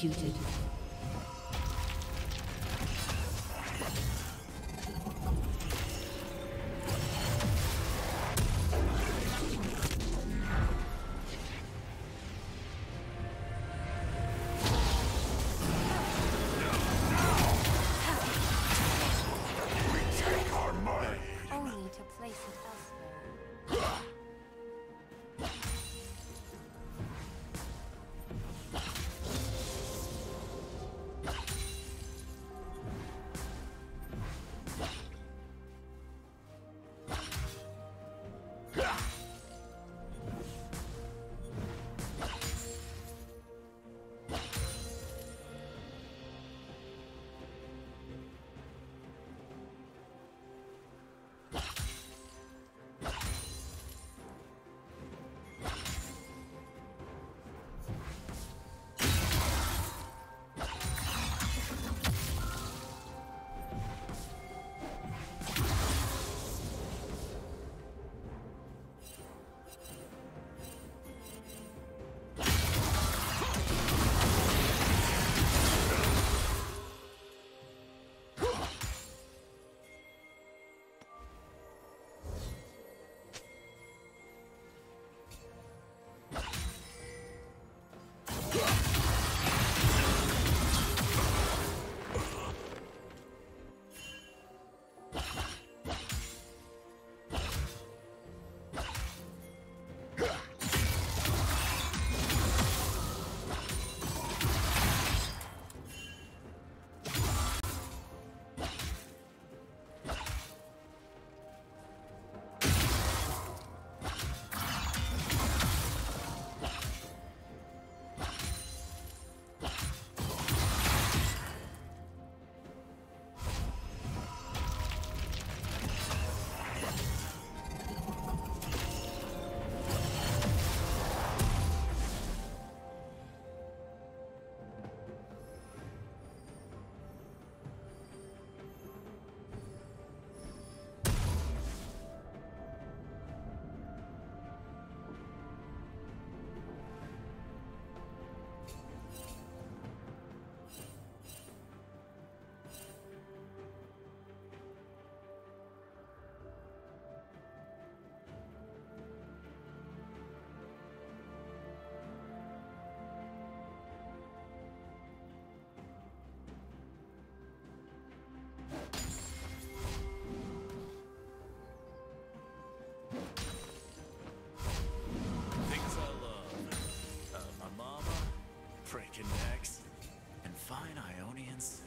Executed. Freaking necks, and fine Ionian silk.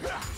Yeah!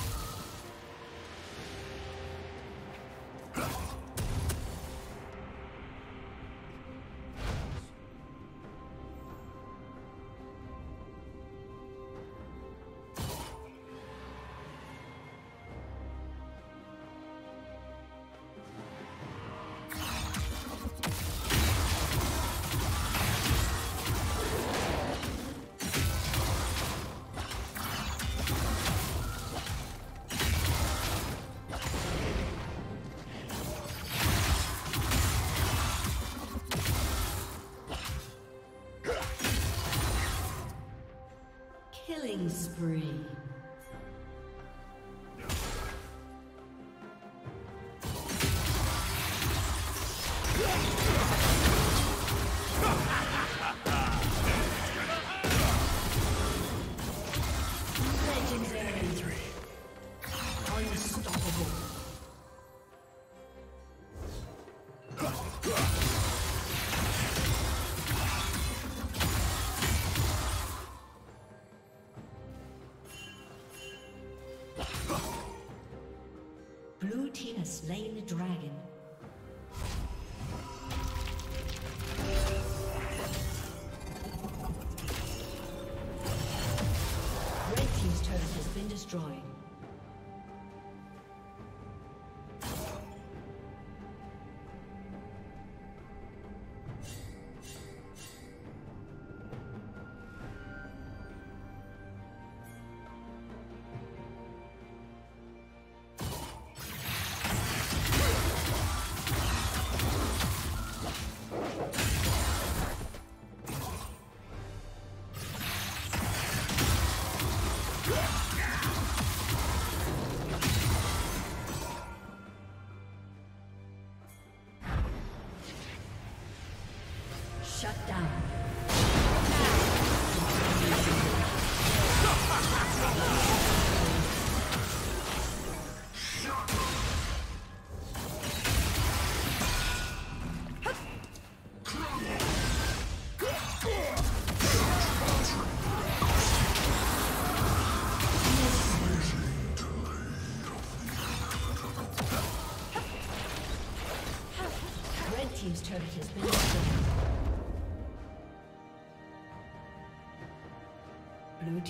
Killing spree. slain Shut down. Now.